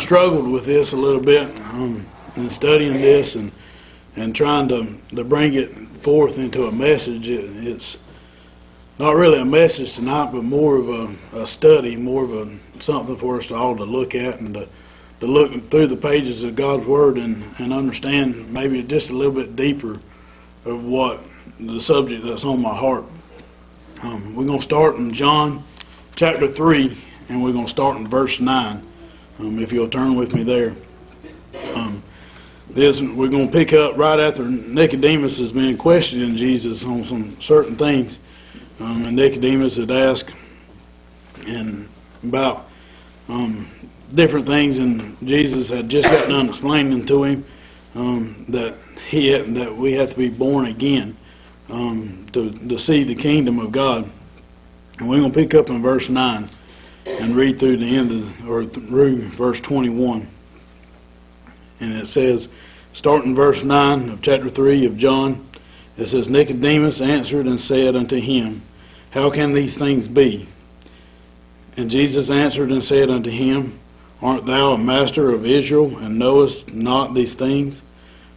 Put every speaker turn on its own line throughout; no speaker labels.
of struggled with this a little bit um, in studying this and and trying to to bring it forth into a message. It, it's not really a message tonight, but more of a, a study, more of a something for us to all to look at and to, to look through the pages of God's Word and, and understand maybe just a little bit deeper of what the subject that's on my heart. Um, we're going to start in John chapter 3, and we're going to start in verse 9. Um, if you'll turn with me there. Um, this we're going to pick up right after Nicodemus has been questioning Jesus on some certain things, um, and Nicodemus had asked and about um, different things, and Jesus had just got done explaining to him um, that he had, that we have to be born again um, to to see the kingdom of God. And we're going to pick up in verse nine and read through the end of or through verse twenty one. And it says, starting verse nine of chapter three of John, it says Nicodemus answered and said unto him, How can these things be? And Jesus answered and said unto him, Art thou a master of Israel, and knowest not these things?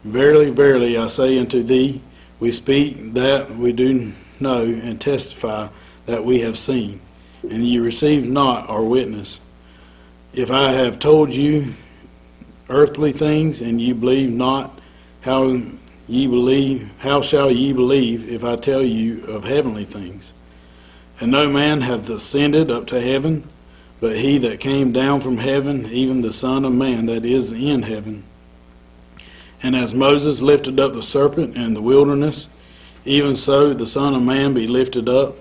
Verily, verily, I say unto thee, we speak that we do know, and testify that we have seen, and ye receive not our witness. If I have told you earthly things, and ye believe not, how ye believe? How shall ye believe if I tell you of heavenly things? And no man hath ascended up to heaven, but he that came down from heaven, even the Son of Man that is in heaven. And as Moses lifted up the serpent in the wilderness, even so the Son of Man be lifted up,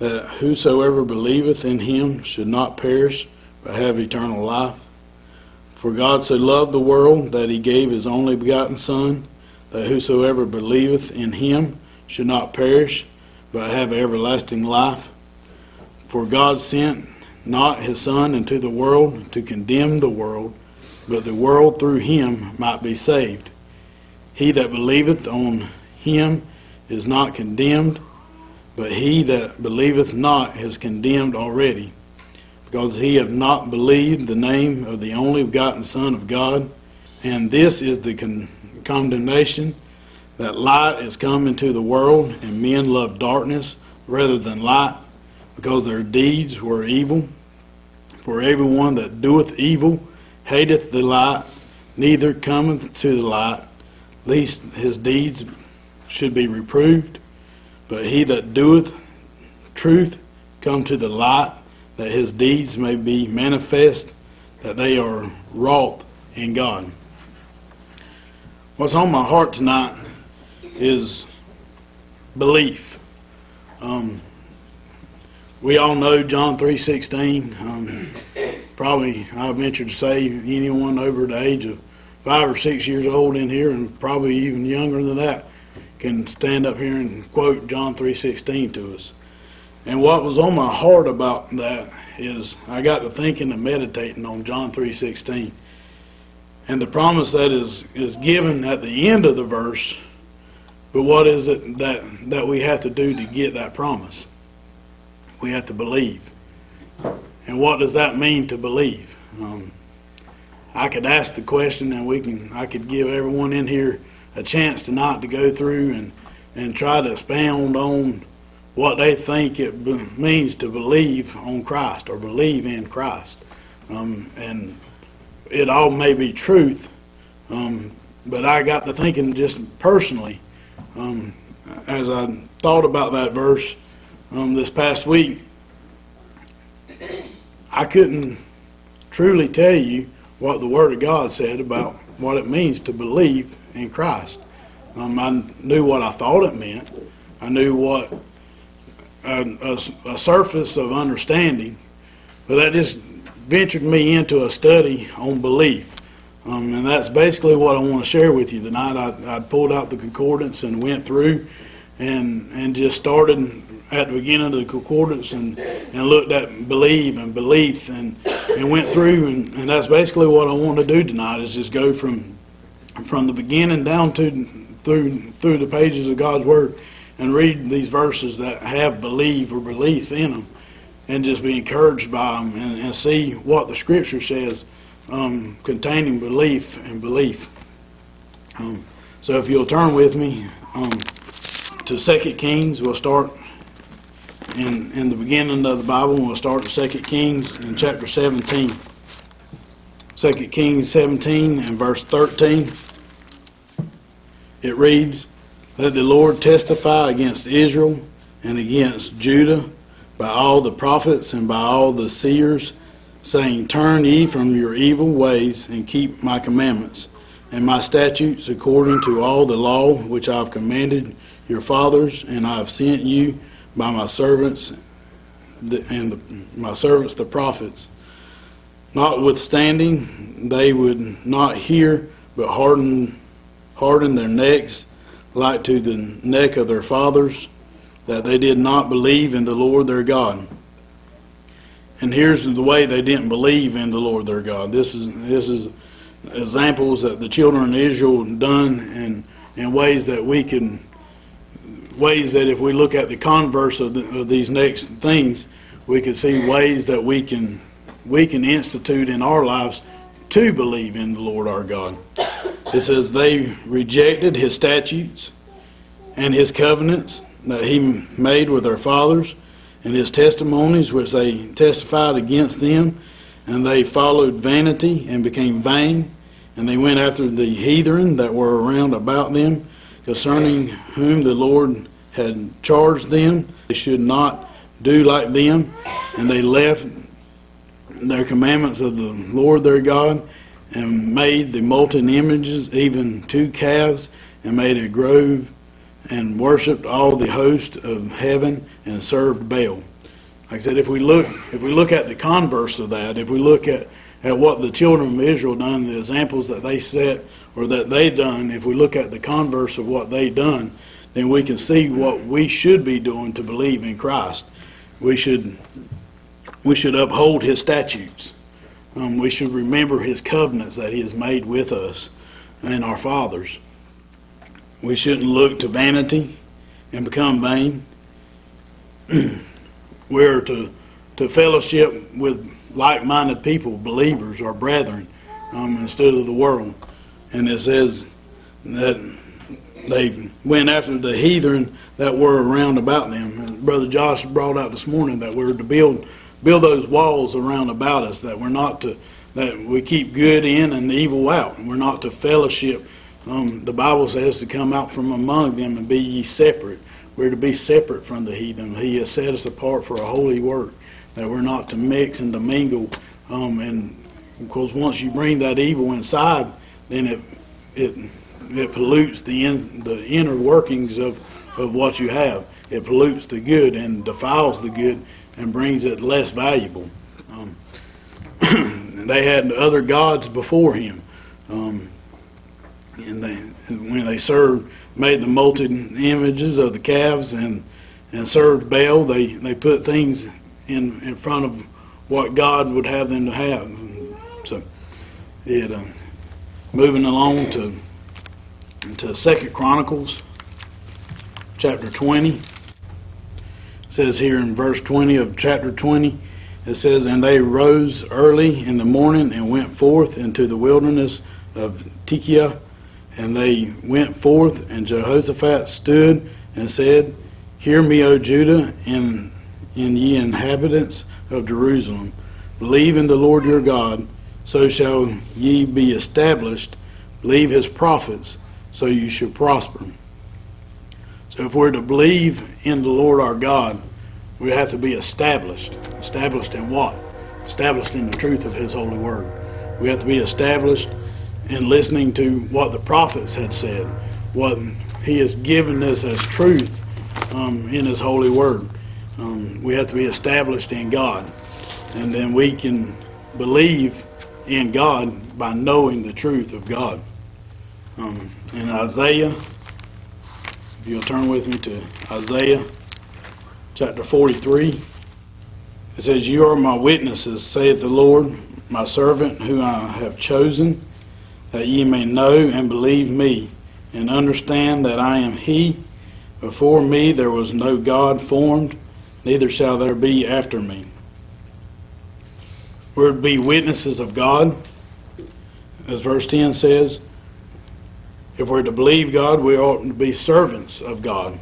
that whosoever believeth in him should not perish, but have eternal life. For God so loved the world that he gave his only begotten Son, that whosoever believeth in him should not perish, but have everlasting life. For God sent not his Son into the world to condemn the world, but the world through him might be saved. He that believeth on him is not condemned, but he that believeth not is condemned already, because he hath not believed the name of the only begotten Son of God. And this is the con- condemnation that light is come into the world, and men love darkness rather than light, because their deeds were evil. For everyone that doeth evil hateth the light, neither cometh to the light, lest his deeds should be reproved. But he that doeth truth come to the light, that his deeds may be manifest, that they are wrought in God. What's on my heart tonight is belief. Um, we all know John three sixteen. Um, probably I venture to say anyone over the age of five or six years old in here, and probably even younger than that, can stand up here and quote John three sixteen to us. And what was on my heart about that is I got to thinking and meditating on John three sixteen, and the promise that is is given at the end of the verse. But what is it that that we have to do to get that promise? We have to believe. And what does that mean to believe? Um, I could ask the question, and we can. I could give everyone in here a chance tonight to go through and and try to expound on what they think it means to believe on Christ or believe in Christ. Um, and it all may be truth, um, but I got to thinking just personally um, as I thought about that verse um, this past week. I couldn't truly tell you what the Word of God said about what it means to believe in Christ. Um, I knew what I thought it meant. I knew what a, a, a surface of understanding, but that just ventured me into a study on belief. Um, and that's basically what I want to share with you tonight. I, I pulled out the concordance and went through and, and just started at the beginning of the concordance and, and looked at believe and belief and, and went through. And, and that's basically what I want to do tonight is just go from, from the beginning down to through, through the pages of God's Word and read these verses that have believe or belief in them and just be encouraged by them and, and see what the Scripture says um, containing belief and belief. Um, so if you'll turn with me um, to Second Kings, we'll start in, in the beginning of the Bible. We'll start in Second Kings in chapter 17. 2 Kings 17 and verse 13. It reads, Let the Lord testify against Israel and against Judah by all the prophets and by all the seers, saying, Turn ye from your evil ways and keep my commandments and my statutes according to all the law which I have commanded your fathers, and I have sent you by my servants and the, my servants the prophets. Notwithstanding, they would not hear, but hardened harden their necks like to the neck of their fathers, that they did not believe in the Lord their God. And here's the way they didn't believe in the Lord their God. This is this is examples that the children of Israel done in in ways that we can ways that if we look at the converse of, the, of these next things, we can see ways that we can we can institute in our lives to believe in the Lord our God. It says they rejected his statutes and his covenants that he made with their fathers and his testimonies which they testified against them. And they followed vanity and became vain. And they went after the heathen that were around about them concerning whom the Lord had charged them. They should not do like them. And they left their commandments of the Lord their God, and made the molten images, even two calves, and made a grove, and worshipped all the host of heaven, and served Baal. Like I said, if we look, if we look at the converse of that, if we look at at what the children of Israel done, the examples that they set or that they done, if we look at the converse of what they done, then we can see what we should be doing to believe in Christ. We should we should uphold his statutes. Um, we should remember his covenants that he has made with us and our fathers. We shouldn't look to vanity and become vain. We're to, to fellowship with like minded people, believers or brethren, um, instead of the world. And it says that they went after the heathen that were around about them. Brother Josh brought out this morning that we're to build build those walls around about us that we're not to that we keep good in and evil out. We're not to fellowship. Um, the Bible says to come out from among them and be ye separate. We're to be separate from the heathen. He has set us apart for a holy work. That we're not to mix and to mingle. Um, and because once you bring that evil inside, then it it it pollutes the in, the inner workings of of what you have. It pollutes the good and defiles the good and brings it less valuable. Um, they had other gods before him, um, and they when they served, made the molten images of the calves and and served Baal. They they put things in in front of what God would have them to have. So, it uh, moving along to to Second Chronicles, chapter twenty says here in verse 20 of chapter 20, it says, And they rose early in the morning and went forth into the wilderness of Tekoa. And they went forth, and Jehoshaphat stood and said, Hear me, O Judah, and, and ye inhabitants of Jerusalem. Believe in the Lord your God, so shall ye be established. Believe his prophets, so you shall prosper. So if we're to believe in the Lord our God, we have to be established. Established in what? Established in the truth of His holy word. We have to be established in listening to what the prophets had said, what He has given us as truth um, in His holy word. Um, we have to be established in God, and then we can believe in God by knowing the truth of God. Um, in Isaiah if you'll turn with me to Isaiah chapter 43, it says, You are my witnesses, saith the Lord, my servant who I have chosen, that ye may know and believe me, and understand that I am He. Before me there was no God formed, neither shall there be after me. We're to be witnesses of God. as verse 10 says, if we're to believe God, we ought to be servants of God.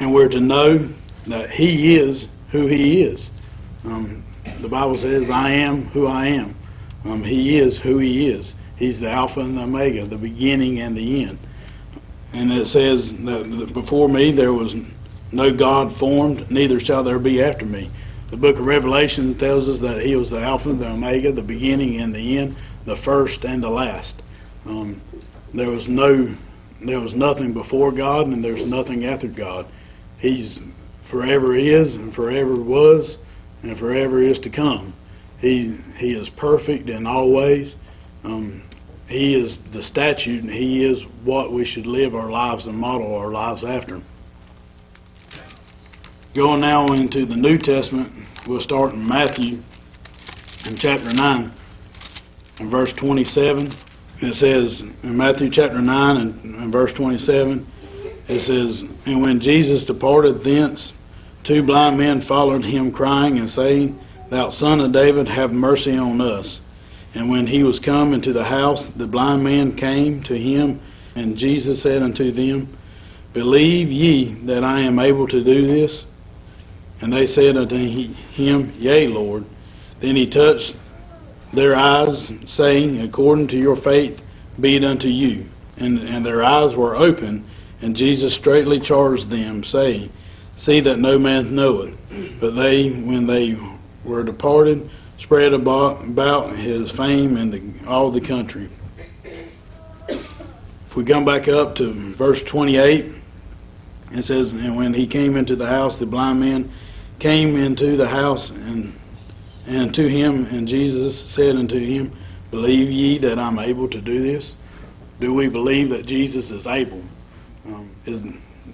And we're to know that He is who He is. Um, the Bible says, I am who I am. Um, he is who He is. He's the Alpha and the Omega, the beginning and the end. And it says that before me there was no God formed, neither shall there be after me. The book of Revelation tells us that He was the Alpha and the Omega, the beginning and the end, the first and the last. Um, there was no, there was nothing before God, and there's nothing after God. He's forever is, and forever was, and forever is to come. He He is perfect in all ways. Um, he is the statute, and He is what we should live our lives and model our lives after. Going now into the New Testament, we'll start in Matthew in chapter 9 and verse 27. It says in Matthew chapter 9 and, and verse 27, it says, And when Jesus departed thence, two blind men followed him, crying and saying, Thou son of David, have mercy on us. And when he was come into the house, the blind men came to him, and Jesus said unto them, Believe ye that I am able to do this? And they said unto him, Yea, Lord. Then he touched their eyes, saying, According to your faith be it unto you. And, and their eyes were open, and Jesus straightly charged them, saying, See that no man know it. But they, when they were departed, spread about, about his fame in the, all the country. If we come back up to verse 28, it says, And when he came into the house, the blind man came into the house and and to him and Jesus said unto him, Believe ye that I'm able to do this? Do we believe that Jesus is able? Um, is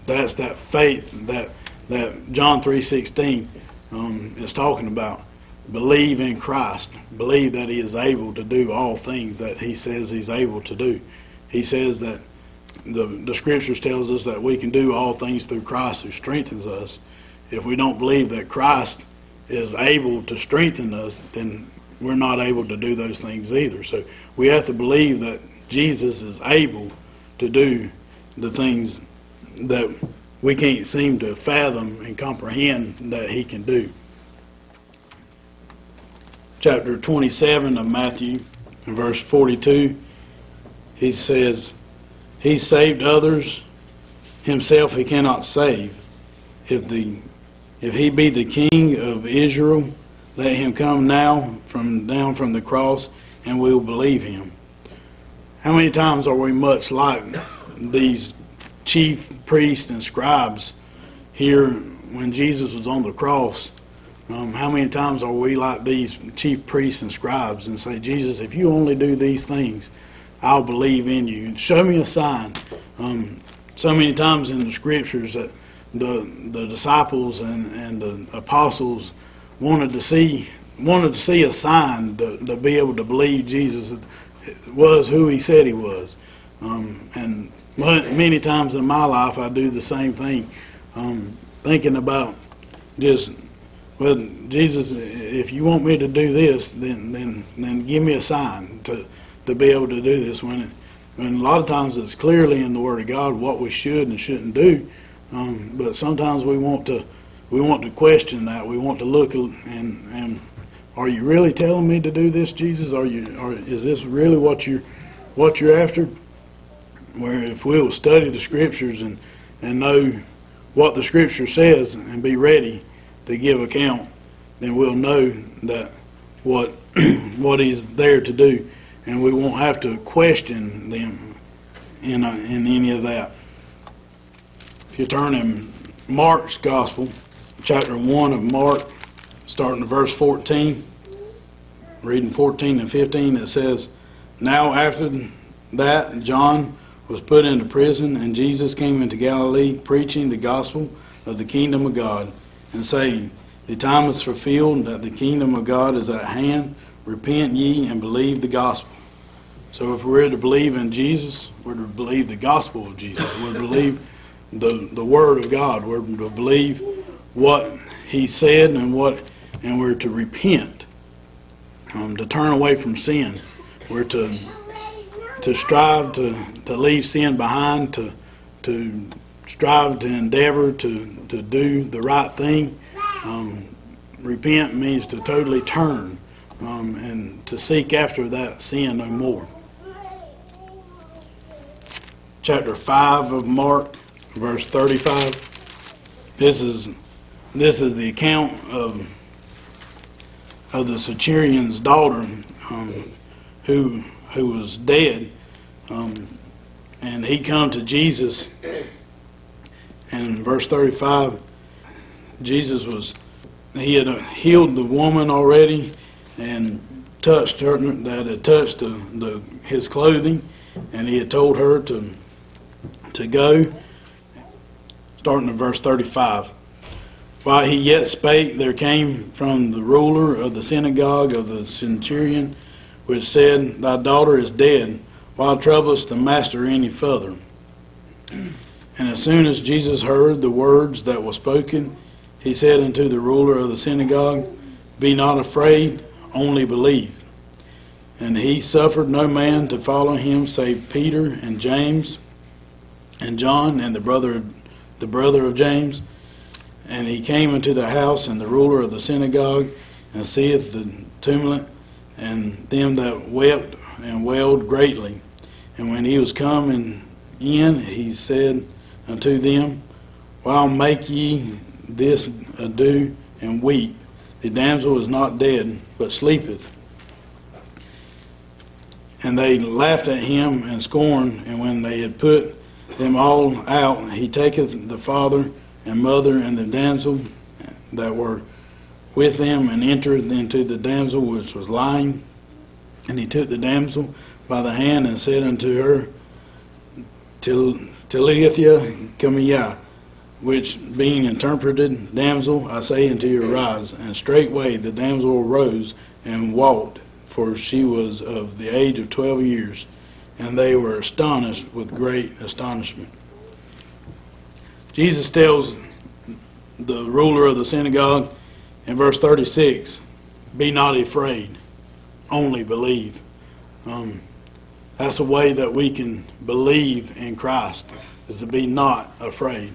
that's that faith that that John three sixteen um, is talking about. Believe in Christ. Believe that He is able to do all things that He says He's able to do. He says that the the Scriptures tells us that we can do all things through Christ who strengthens us if we don't believe that Christ is able to strengthen us, then we're not able to do those things either. So we have to believe that Jesus is able to do the things that we can't seem to fathom and comprehend that he can do. Chapter 27 of Matthew, verse 42, he says, He saved others, himself he cannot save. If the if he be the king of Israel, let him come now from down from the cross, and we will believe him. How many times are we much like these chief priests and scribes here when Jesus was on the cross? Um, how many times are we like these chief priests and scribes and say, Jesus, if you only do these things, I'll believe in you. And show me a sign. Um, so many times in the scriptures that the the disciples and, and the apostles wanted to see wanted to see a sign to, to be able to believe Jesus was who he said he was. Um, and many times in my life, I do the same thing, um, thinking about just well, Jesus, if you want me to do this, then then then give me a sign to to be able to do this. When it, when a lot of times it's clearly in the Word of God what we should and shouldn't do. Um, but sometimes we want to we want to question that. We want to look and and are you really telling me to do this, Jesus? Are you or is this really what you're what you're after? Where if we'll study the scriptures and and know what the scripture says and be ready to give account, then we'll know that what what he's there to do, and we won't have to question them in a, in any of that. If you turn in Mark's Gospel, chapter 1 of Mark, starting to verse 14, reading 14 and 15, it says, Now after that, John was put into prison, and Jesus came into Galilee, preaching the gospel of the kingdom of God, and saying, The time is fulfilled, that the kingdom of God is at hand. Repent ye and believe the gospel. So if we're to believe in Jesus, we're to believe the gospel of Jesus. We're to believe the, the Word of God. We're to believe what He said and what, and we're to repent, um, to turn away from sin. We're to to strive to, to leave sin behind, to, to strive to endeavor to, to do the right thing. Um, repent means to totally turn um, and to seek after that sin no more. Chapter 5 of Mark, verse 35. This is, this is the account of, of the centurion's daughter um, who, who was dead. Um, and he come to Jesus and verse 35 jesus was he had healed the woman already and touched her that had touched the, the, his clothing and he had told her to to go starting in verse 35 while he yet spake there came from the ruler of the synagogue of the centurion which said thy daughter is dead. Why troublest the master any further? And as soon as Jesus heard the words that were spoken, he said unto the ruler of the synagogue, Be not afraid, only believe. And he suffered no man to follow him save Peter and James and John and the brother the brother of James. And he came into the house, and the ruler of the synagogue, and seeth the tumult, and them that wept and wailed greatly. And when he was come in, he said, unto them, Why make ye this ado and weep? The damsel is not dead, but sleepeth. And they laughed at him and scorned, and when they had put them all out, he taketh the father and mother and the damsel that were with them, and entered into the damsel which was lying. And he took the damsel by the hand and said unto her, Talitha Cumi, which being interpreted, Damsel, I say unto you, arise. And straightway the damsel arose and walked, for she was of the age of twelve years. And they were astonished with great astonishment. Jesus tells the ruler of the synagogue in verse 36 Be not afraid, only believe. Um, that's a way that we can believe in Christ, is to be not afraid,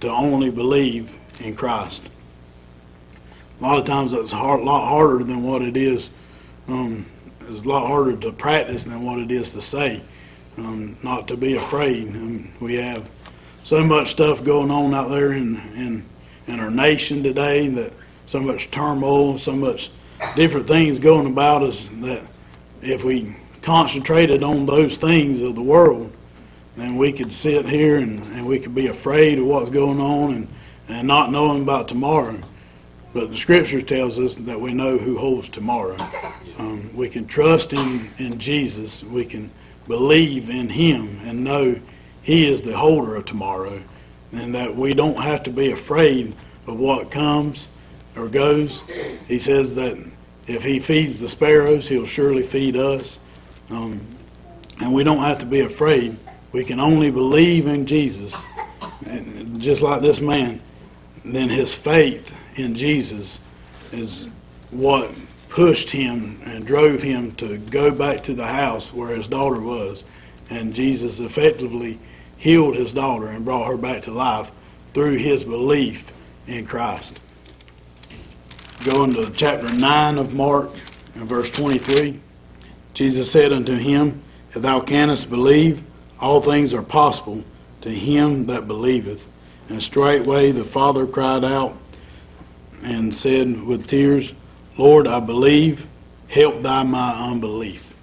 to only believe in Christ. A lot of times it's a hard, lot harder than what it is. Um, it's a lot harder to practice than what it is to say. Um, not to be afraid. Um, we have so much stuff going on out there in, in in our nation today that so much turmoil, so much different things going about us that if we concentrated on those things of the world, then we could sit here and, and we could be afraid of what's going on and, and not knowing about tomorrow. But the scripture tells us that we know who holds tomorrow. Um, we can trust in, in Jesus. We can believe in Him and know He is the holder of tomorrow. And that we don't have to be afraid of what comes or goes. He says that if He feeds the sparrows, He'll surely feed us. Um, and we don't have to be afraid. We can only believe in Jesus, and just like this man. Then his faith in Jesus is what pushed him and drove him to go back to the house where his daughter was. And Jesus effectively healed his daughter and brought her back to life through his belief in Christ. Going to chapter 9 of Mark and verse 23. Jesus said unto him, If thou canst believe, all things are possible to him that believeth. And straightway the father cried out and said with tears, Lord, I believe, help thy my unbelief.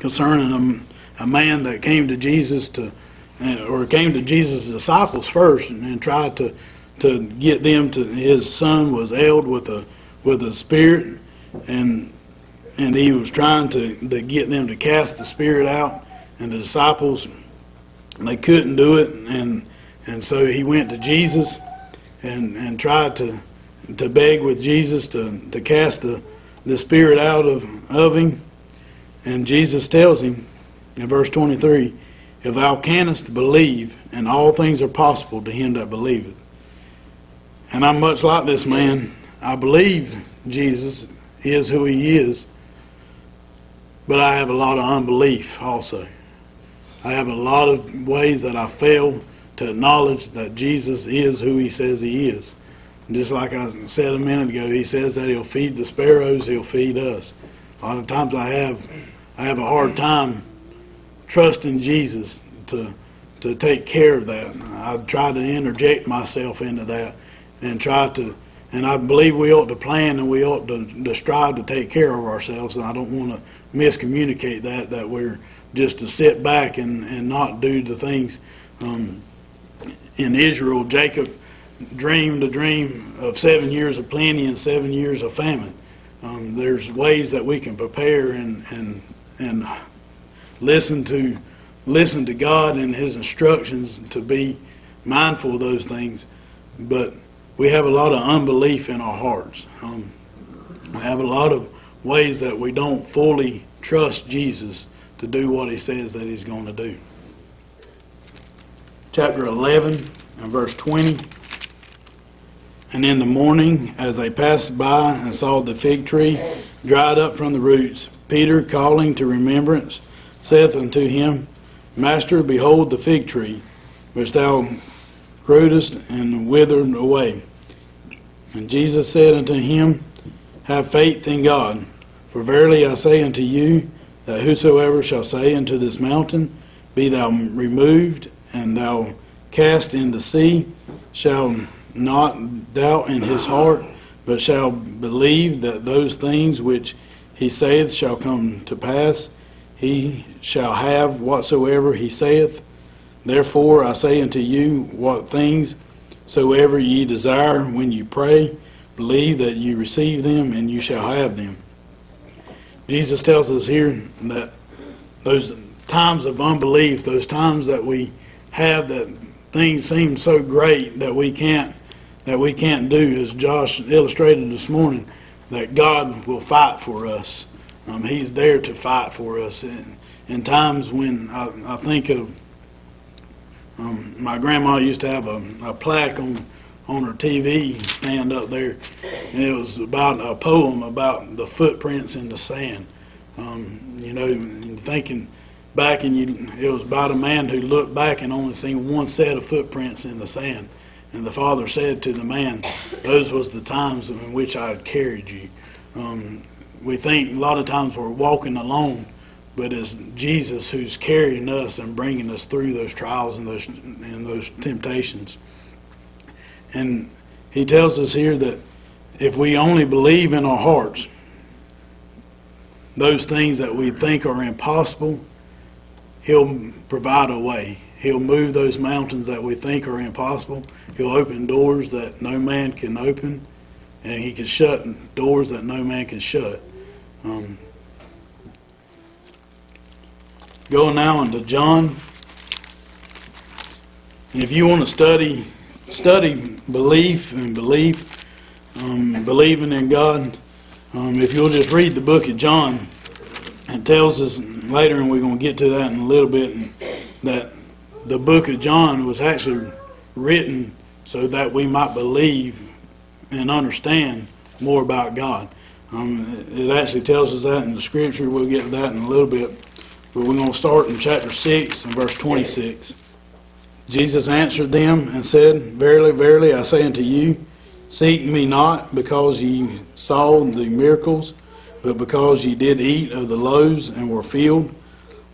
Concerning a, a man that came to Jesus to, eh, or came to Jesus' disciples first and, and tried to, to get them to, his son was ailed with a, with a spirit, and and he was trying to, to get them to cast the spirit out, and the disciples they couldn't do it, and and so he went to Jesus and and tried to to beg with Jesus to, to cast the, the spirit out of, of him. And Jesus tells him in verse 23 If thou canst believe, and all things are possible to him that believeth. And I'm much like this man. I believe Jesus is who he is. But I have a lot of unbelief also. I have a lot of ways that I fail to acknowledge that Jesus is who he says he is. Just like I said a minute ago, he says that he'll feed the sparrows, he'll feed us. A lot of times I have I have a hard time trusting Jesus to to take care of that. I try to interject myself into that and try to and I believe we ought to plan and we ought to, to strive to take care of ourselves. And I don't want to miscommunicate that that we're just to sit back and, and not do the things. Um, in Israel, Jacob dreamed a dream of seven years of plenty and seven years of famine. Um, there's ways that we can prepare and and and listen to listen to God and His instructions to be mindful of those things, but we have a lot of unbelief in our hearts. Um, we have a lot of ways that we don't fully trust Jesus to do what He says that He's going to do. Chapter 11 and verse 20. And in the morning, as they passed by and saw the fig tree dried up from the roots, Peter, calling to remembrance, saith unto him, Master, behold the fig tree, which thou growest and withered away. And Jesus said unto him, Have faith in God, for verily I say unto you, that whosoever shall say unto this mountain, Be thou removed, and thou cast in the sea, shall not doubt in his heart, but shall believe that those things which he saith shall come to pass, he shall have whatsoever he saith. Therefore I say unto you, what things soever ye desire when you pray, believe that you receive them, and you shall have them. Jesus tells us here that those times of unbelief, those times that we have that things seem so great that we can't that we can't do, as Josh illustrated this morning, that God will fight for us. Um, he's there to fight for us. In, in times when I, I think of um, my grandma used to have a, a plaque on on her TV stand up there, and it was about a poem about the footprints in the sand. Um, you know, thinking back, and you, it was about a man who looked back and only seen one set of footprints in the sand. And the father said to the man, Those was the times in which I had carried you. Um, we think a lot of times we're walking alone, but it's Jesus who's carrying us and bringing us through those trials and those and those temptations. And he tells us here that if we only believe in our hearts, those things that we think are impossible, he'll provide a way. He'll move those mountains that we think are impossible. He'll open doors that no man can open, and he can shut doors that no man can shut. Um, going now into John, and if you want to study study belief and belief, um, believing in God, um, if you'll just read the book of John, it tells us later, and we're going to get to that in a little bit, that the book of John was actually written so that we might believe and understand more about God. Um, it actually tells us that in the scripture. We'll get to that in a little bit. But we're going to start in chapter 6 and verse 26. Jesus answered them and said, Verily, verily, I say unto you, seek me not because ye saw the miracles, but because ye did eat of the loaves and were filled.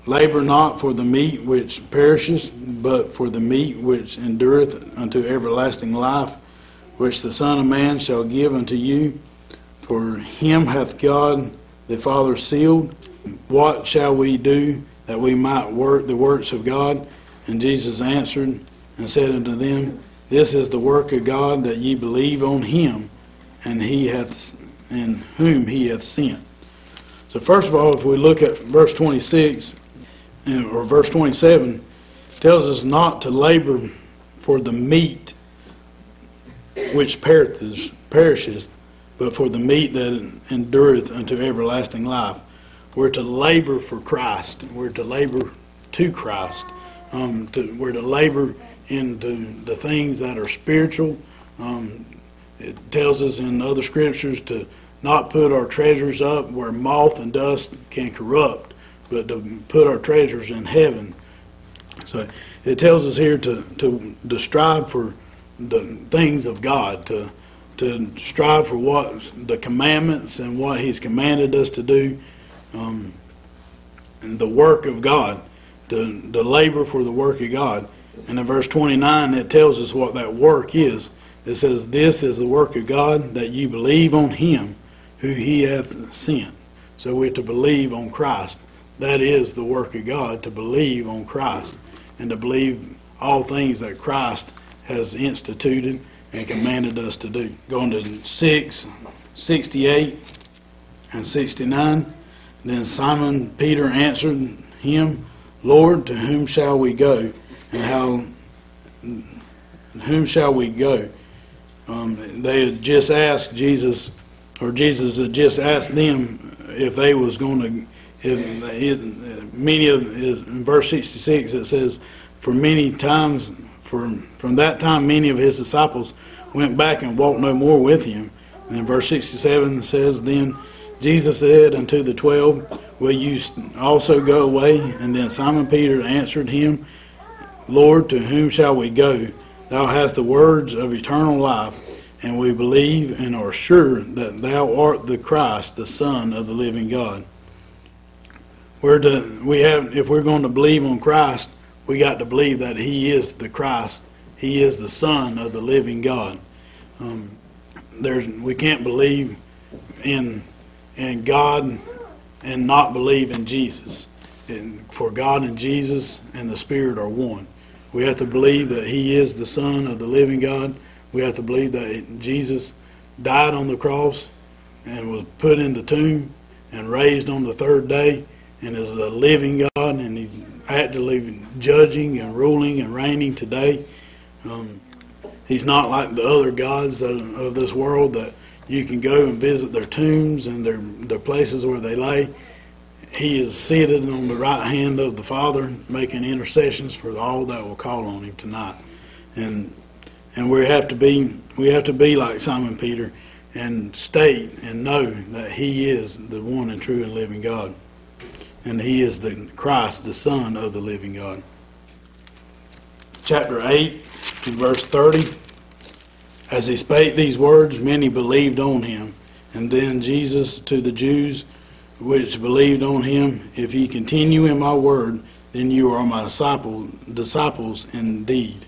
Labor not for the meat which perisheth, but for the meat which endureth unto everlasting life, which the Son of Man shall give unto you. For him hath God the Father sealed. What shall we do that we might work the works of God? And Jesus answered and said unto them, This is the work of God that ye believe on him, and he hath and whom he hath sent. So first of all, if we look at verse 26, or verse 27 tells us not to labor for the meat which perishes, but for the meat that endureth unto everlasting life. We're to labor for Christ. We're to labor to Christ. Um, to, we're to labor into the things that are spiritual. Um, it tells us in other scriptures to not put our treasures up where moth and dust can corrupt, but to put our treasures in heaven So it tells us here to, to, to strive for the things of God, to, to strive for what the commandments and what He's commanded us to do, um, and the work of God, to, to labor for the work of God. And in verse 29, it tells us what that work is. It says, This is the work of God, that you believe on Him who He hath sent. So we're to believe on Christ. That is the work of God, to believe on Christ and to believe all things that Christ has instituted and commanded us to do. Going to 6, 68 and 69. Then Simon Peter answered him, Lord, to whom shall we go? And how, whom shall we go? Um, they had just asked Jesus, or Jesus had just asked them if they was going to it, many of in verse 66 it says for many times for from that time many of his disciples went back and walked no more with him. And in verse 67 it says then jesus said unto the twelve will you also go away and then simon peter answered him lord to whom shall we go? Thou hast the words of eternal life and we believe and are sure that thou art the christ the son of the living god we're to, we have, if we're going to believe on Christ, we got to believe that He is the Christ. He is the Son of the living God. Um, there's, we can't believe in in God and not believe in Jesus. And for God and Jesus and the Spirit are one. We have to believe that He is the Son of the living God. We have to believe that Jesus died on the cross and was put in the tomb and raised on the third day and is a living God, and He's actively judging and ruling and reigning today. Um, he's not like the other gods of, of, this world that you can go and visit their tombs and their, their places where they lay. He is seated on the right hand of the Father, making intercessions for all that will call on Him tonight. And and we have to be we have to be like Simon Peter and state and know that He is the one and true and living God and he is the Christ, the Son of the living God. Chapter 8 verse 30. As he spake these words, many believed on him. And then Jesus to the Jews which believed on him, If ye continue in my word, then you are my disciple, disciples indeed.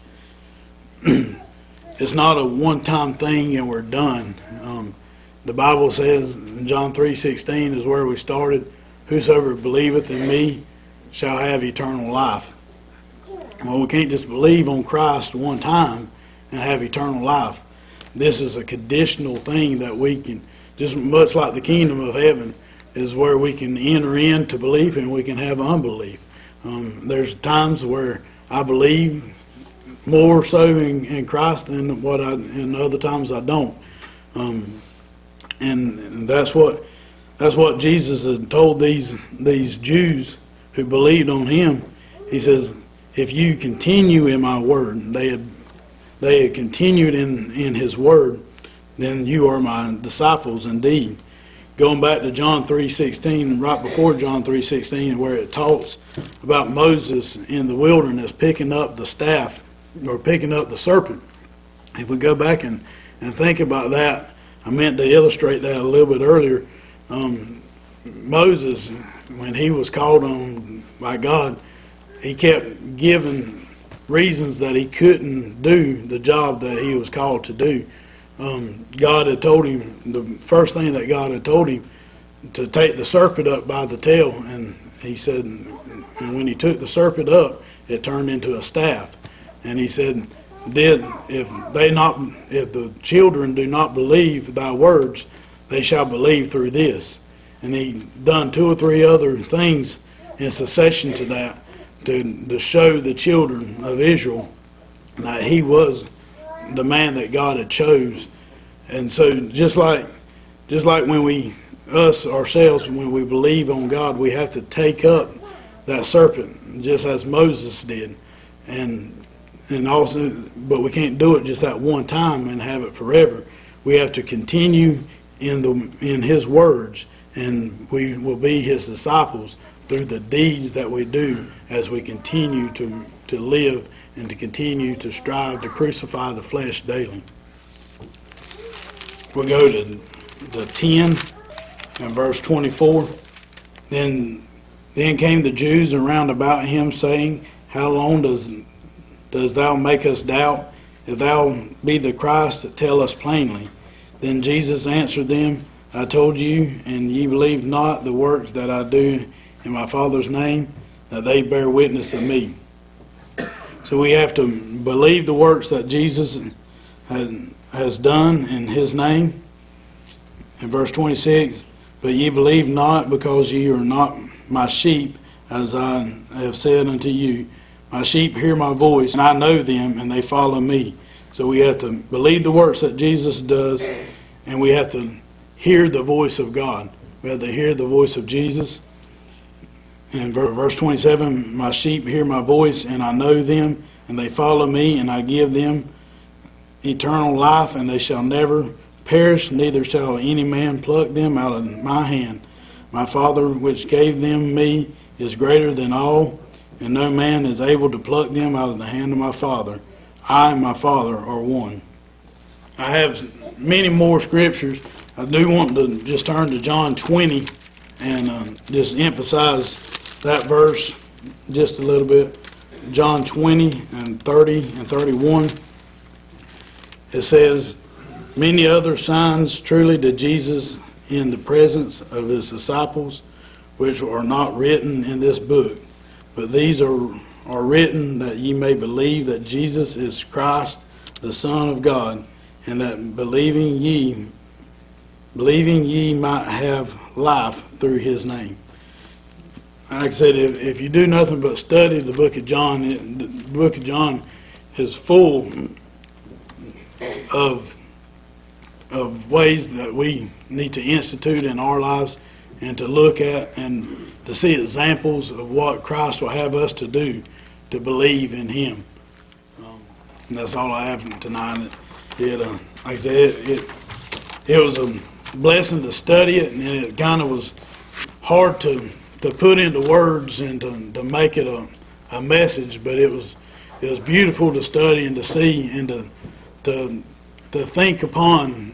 it's not a one-time thing and we're done. Um, the Bible says in John 3.16 is where we started, Whosoever believeth in me shall have eternal life. Well, we can't just believe on Christ one time and have eternal life. This is a conditional thing that we can, just much like the kingdom of heaven, is where we can enter into belief and we can have unbelief. Um, there's times where I believe more so in, in Christ than what I, and other times I don't. Um, and, and that's what that's what Jesus had told these these Jews who believed on him. He says, "If you continue in my word, they had they had continued in in his word, then you are my disciples indeed." Going back to John 3:16, right before John 3:16 where it talks about Moses in the wilderness picking up the staff or picking up the serpent. If we go back and, and think about that, I meant to illustrate that a little bit earlier um, Moses, when he was called on by God, he kept giving reasons that he couldn't do the job that he was called to do. Um, God had told him, the first thing that God had told him, to take the serpent up by the tail. And he said, and when he took the serpent up, it turned into a staff. And he said, did if they not if the children do not believe thy words, they shall believe through this. And he done two or three other things in succession to that to, to show the children of Israel that he was the man that God had chose. And so just like just like when we us ourselves when we believe on God, we have to take up that serpent just as Moses did. And and also but we can't do it just that one time and have it forever. We have to continue in the in his words and we will be his disciples through the deeds that we do as we continue to, to live and to continue to strive to crucify the flesh daily. We go to, to 10 and verse 24. Then, then came the Jews around about him, saying, How long does, does thou make us doubt? If thou be the Christ, tell us plainly. Then Jesus answered them, I told you, and ye believe not the works that I do in my Father's name, that they bear witness of me. So we have to believe the works that Jesus has done in his name. In verse 26, but ye believe not because ye are not my sheep, as I have said unto you. My sheep hear my voice, and I know them, and they follow me. So we have to believe the works that Jesus does, and we have to hear the voice of God. We have to hear the voice of Jesus. In verse 27, my sheep hear my voice, and I know them, and they follow me, and I give them eternal life, and they shall never perish, neither shall any man pluck them out of my hand. My Father, which gave them me, is greater than all, and no man is able to pluck them out of the hand of my Father. I and my Father are one. I have many more scriptures. I do want to just turn to John 20 and uh, just emphasize that verse just a little bit. John 20 and 30 and 31. It says, Many other signs truly did Jesus in the presence of his disciples, which are not written in this book. But these are, are written that ye may believe that Jesus is Christ, the Son of God, and that believing ye believing ye might have life through his name. Like I said, if, if you do nothing but study the book of John, it, the book of John is full of of ways that we need to institute in our lives and to look at and to see examples of what Christ will have us to do to believe in Him. Um, and that's all I have tonight. It, uh, like I said, it, it, it was a blessing to study it, and it kind of was hard to to put into words and to, to make it a, a message, but it was it was beautiful to study and to see and to to to think upon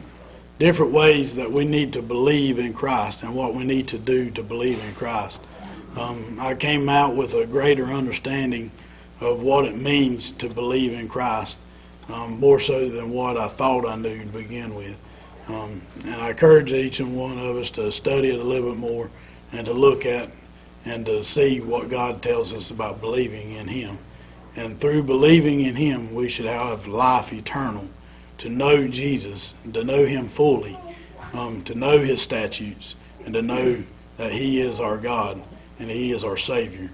different ways that we need to believe in Christ and what we need to do to believe in Christ. Um, I came out with a greater understanding of what it means to believe in Christ, um, more so than what I thought I knew to begin with. Um, and I encourage each and one of us to study it a little bit more and to look at and to see what God tells us about believing in Him. And through believing in Him, we should have life eternal, to know Jesus, to know Him fully, um, to know His statutes, and to know that He is our God and He is our Savior,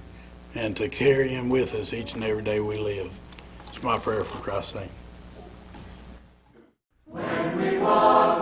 and to carry Him with us each and every day we live. It's my prayer for Christ's sake. When we walk